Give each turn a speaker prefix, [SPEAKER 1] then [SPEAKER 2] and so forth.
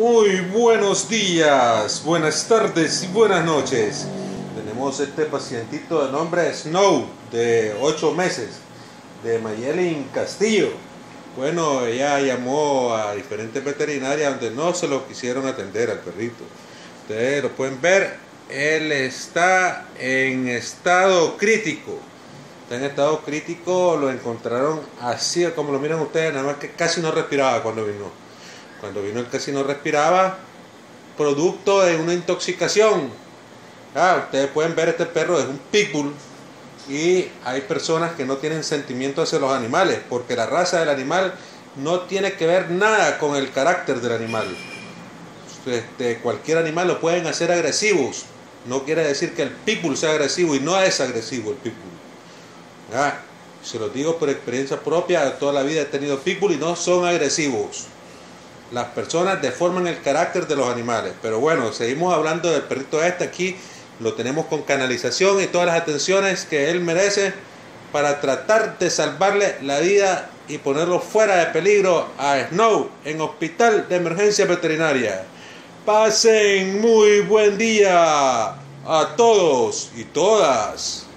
[SPEAKER 1] Muy buenos días, buenas tardes y buenas noches. Tenemos este pacientito de nombre Snow, de 8 meses, de Mayelin Castillo. Bueno, ella llamó a diferentes veterinarias donde no se lo quisieron atender al perrito. Ustedes lo pueden ver, él está en estado crítico. Está en estado crítico, lo encontraron así como lo miran ustedes, nada más que casi no respiraba cuando vino. Cuando vino el casi no respiraba, producto de una intoxicación. Ah, ustedes pueden ver este perro es un pitbull y hay personas que no tienen sentimiento hacia los animales porque la raza del animal no tiene que ver nada con el carácter del animal. Este, cualquier animal lo pueden hacer agresivos. No quiere decir que el pitbull sea agresivo y no es agresivo el pitbull. Ah, se lo digo por experiencia propia, toda la vida he tenido pitbull y no son agresivos las personas deforman el carácter de los animales. Pero bueno, seguimos hablando del perrito este aquí. Lo tenemos con canalización y todas las atenciones que él merece para tratar de salvarle la vida y ponerlo fuera de peligro a Snow en hospital de emergencia veterinaria. Pasen muy buen día a todos y todas.